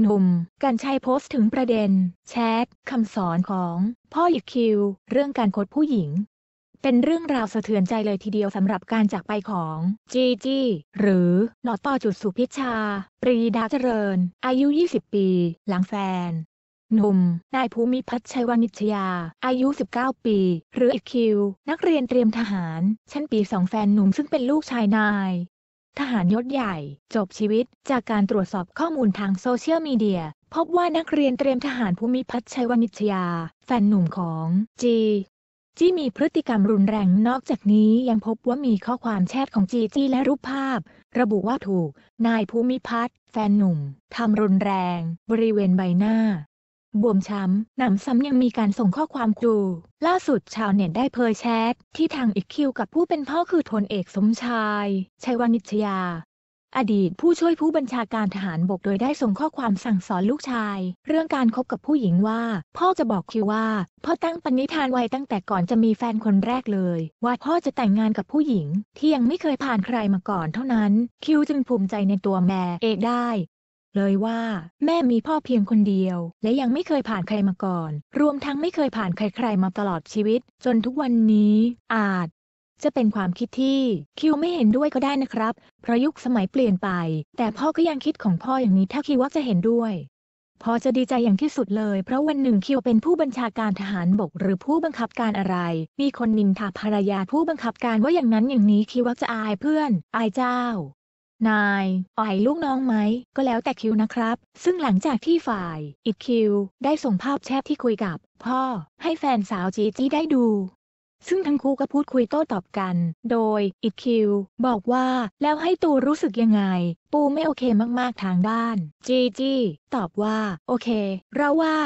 หนุ่มกันชัยโพสต์ถึงประเด็น แชทคำสอนของพ่อหยิกคิว เรื่องการคดผู้หญิง เป็นเรื่องราวสะเทือนใจเลยทีเดียวสำหรับการจากไปของจีจีหรือหนอต่อจุดสุพิชชาปรีดาเจริญ อายุ 20 ปี หลังแฟน หนุ่ม นายภูมิพัฒน์ชัยวานิชยา อายุ 19 ปี หรืออิกคิว นักเรียนเตรียมทหาร ชั้นปีสองแฟนหนุ่มซึ่งเป็นลูกชายนาย ทหารยศใหญ่ จบชีวิต จากการตรวจสอบข้อมูลทางโซเชียลมีเดีย พบว่านักเรียนเตรียมทหารภูมิพัฒน์ชัยวานิชยา แฟนหนุ่มของจีจีมีพฤติกรรมรุนแรงนอกจากนี้ยังพบว่ามีข้อความแชทของจีจีและรูปภาพ ระบุว่าถูก นายภูมิพัฒน์แฟนหนุ่มทำรุนแรง บริเวณใบหน้า บวมช้ำ หนำซ้ำยังมีการส่งข้อความครูล่าสุดชาวเน็ตได้เผยแชทที่ทางอีกคิวกับผู้เป็นพ่อคือพลเอกสมชาย ชัยวานิชยา อดีตผู้ช่วยผู้บัญชาการทหารบกโดยได้ส่งข้อความสั่งสอนลูกชาย เรื่องการคบกับผู้หญิงว่า พ่อจะบอกคิวว่า พ่อตั้งปณิธานไว้ตั้งแต่ก่อนจะมีแฟนคนแรกเลย ว่าพ่อจะแต่งงานกับผู้หญิง ที่ยังไม่เคยผ่านใครมาก่อนเท่านั้น คิวจึงภูมิใจในตัวแม่เอกได้ เลยว่า แม่มีพ่อเพียงคนเดียว และยังไม่เคยผ่านใครมาก่อน รวมทั้งไม่เคยผ่านใครๆมาตลอดชีวิต จนทุกวันนี้อาจจะเป็นความคิดที่คิวไม่เห็นด้วยก็ได้นะครับ เพราะยุคสมัยเปลี่ยนไป แต่พ่อก็ยังคิดของพ่ออย่างนี้ถ้าคิวว่าจะเห็นด้วยพอจะดีใจอย่างที่สุดเลย เพราะวันหนึ่งคิวเป็นผู้บัญชาการทหารบก หรือผู้บังคับการอะไร มีคนนินทาภรรยาผู้บังคับการว่าอย่างนั้นอย่างนี้คิวว่าจะอายเพื่อน อายเจ้า นายอ่อยลูกน้องไหม ก็แล้วแต่คิวนะครับ ซึ่งหลังจากที่ฝ่ายอิดคิว ได้ส่งภาพแชทที่คุยกับ พ่อให้แฟนสาวจีจีได้ดู ซึ่งทั้งคู่ก็พูดคุยโต้ตอบกัน โดยอิดคิว บอกว่าแล้วให้ตูรู้สึกยังไง ปูไม่โอเคมากๆทางด้านจีจีตอบว่า โอเค เราว่า